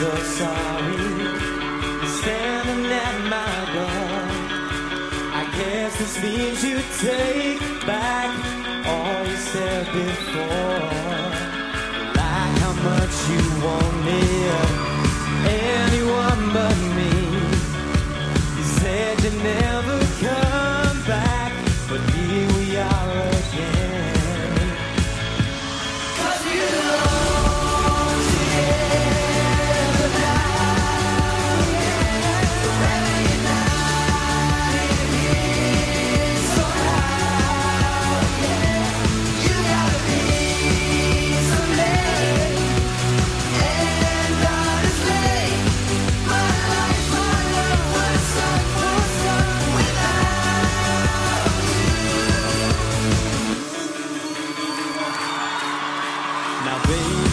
you're sorry. Standing at my door. I guess this means you take back all you said before. Like how much you want me. baby.